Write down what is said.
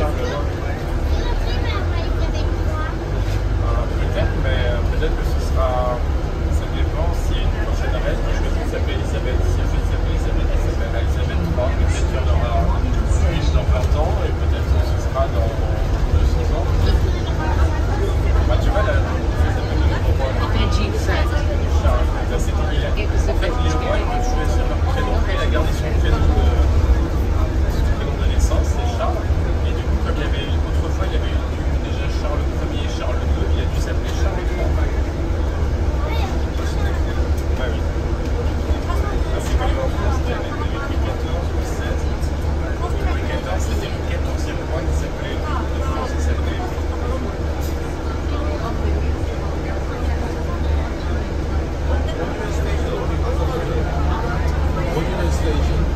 simplement. station.